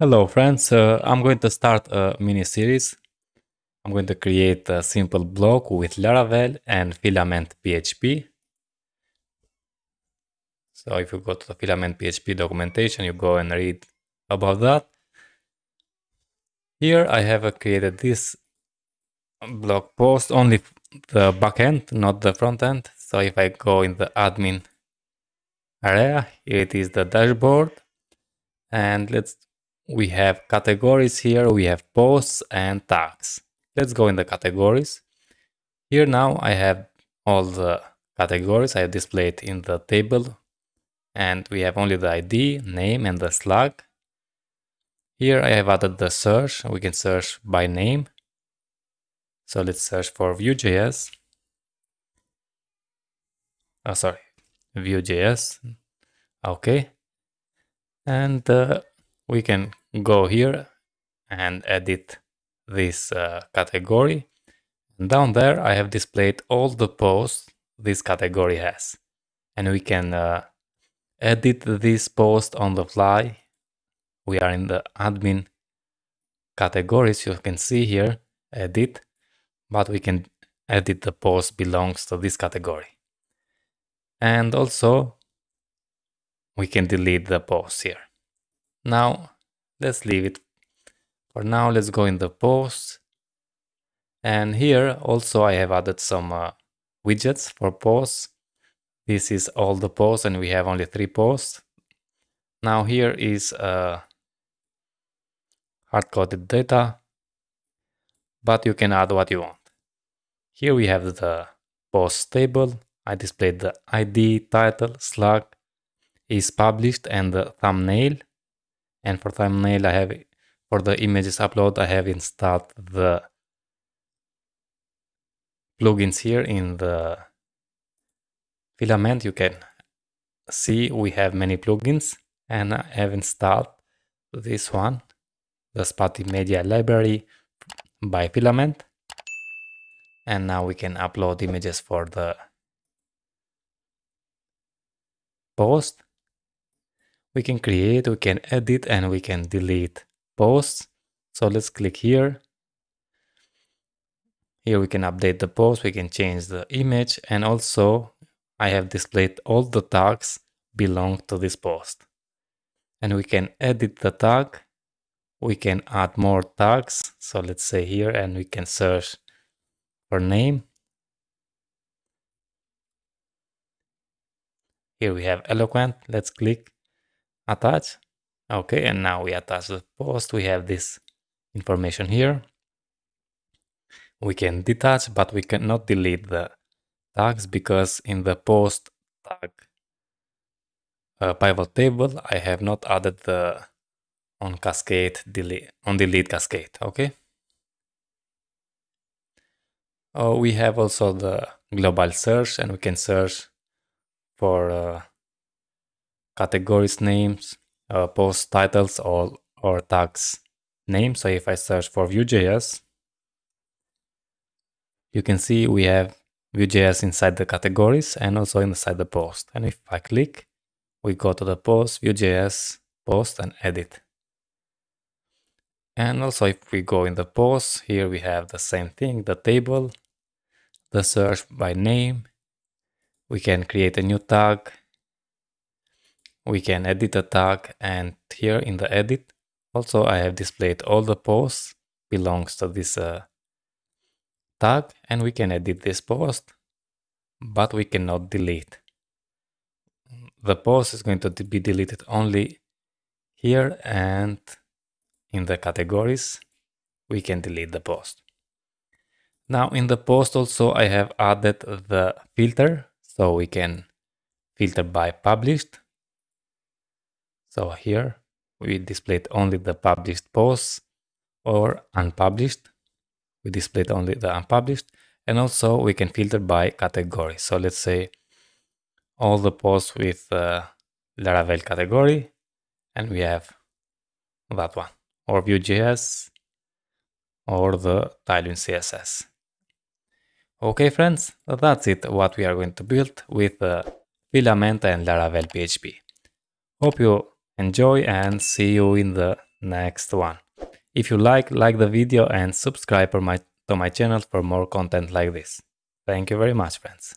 Hello friends, uh, I'm going to start a mini series. I'm going to create a simple blog with Laravel and Filament PHP. So if you go to the Filament PHP documentation, you go and read about that. Here I have uh, created this blog post, only the backend, not the front end. So if I go in the admin area, here it is the dashboard. And let's we have categories here, we have posts and tags. Let's go in the categories. Here now I have all the categories I displayed in the table and we have only the ID, name and the slug. Here I have added the search, we can search by name. So let's search for Vue.js. Oh, sorry, Vue.js. Okay. And uh, we can go here and edit this uh, category. And down there, I have displayed all the posts this category has. And we can uh, edit this post on the fly. We are in the admin categories. You can see here, edit, but we can edit the post belongs to this category. And also, we can delete the post here. Now, let's leave it for now. Let's go in the post. And here also I have added some uh, widgets for posts. This is all the posts and we have only three posts. Now here is uh, hard-coded data, but you can add what you want. Here we have the post table. I displayed the ID, title, slug, is published and the thumbnail and for thumbnail I have for the images upload I have installed the plugins here in the filament. You can see we have many plugins and I have installed this one the Spatie Media Library by Filament. And now we can upload images for the post we can create, we can edit, and we can delete posts. So let's click here. Here we can update the post, we can change the image, and also I have displayed all the tags belong to this post. And we can edit the tag, we can add more tags. So let's say here, and we can search for name. Here we have eloquent, let's click attach. Okay, and now we attach the post. We have this information here. We can detach, but we cannot delete the tags because in the post tag uh, pivot table, I have not added the on cascade delete on delete cascade. Okay. Oh, we have also the global search, and we can search for uh, categories names, uh, post titles or, or tags name. So if I search for Vue.js, you can see we have Vue.js inside the categories and also inside the post. And if I click, we go to the post, Vue.js, post and edit. And also if we go in the post, here we have the same thing, the table, the search by name. We can create a new tag we can edit a tag and here in the edit also I have displayed all the posts belongs to this uh, tag and we can edit this post but we cannot delete. The post is going to be deleted only here and in the categories we can delete the post. Now in the post also I have added the filter so we can filter by published so here we displayed only the published posts or unpublished. We displayed only the unpublished and also we can filter by category. So let's say all the posts with uh, Laravel category and we have that one or Vue.js or the Tailwind CSS. Okay friends, that's it what we are going to build with uh, Filament and Laravel PHP. Hope you Enjoy and see you in the next one. If you like, like the video and subscribe my, to my channel for more content like this. Thank you very much friends.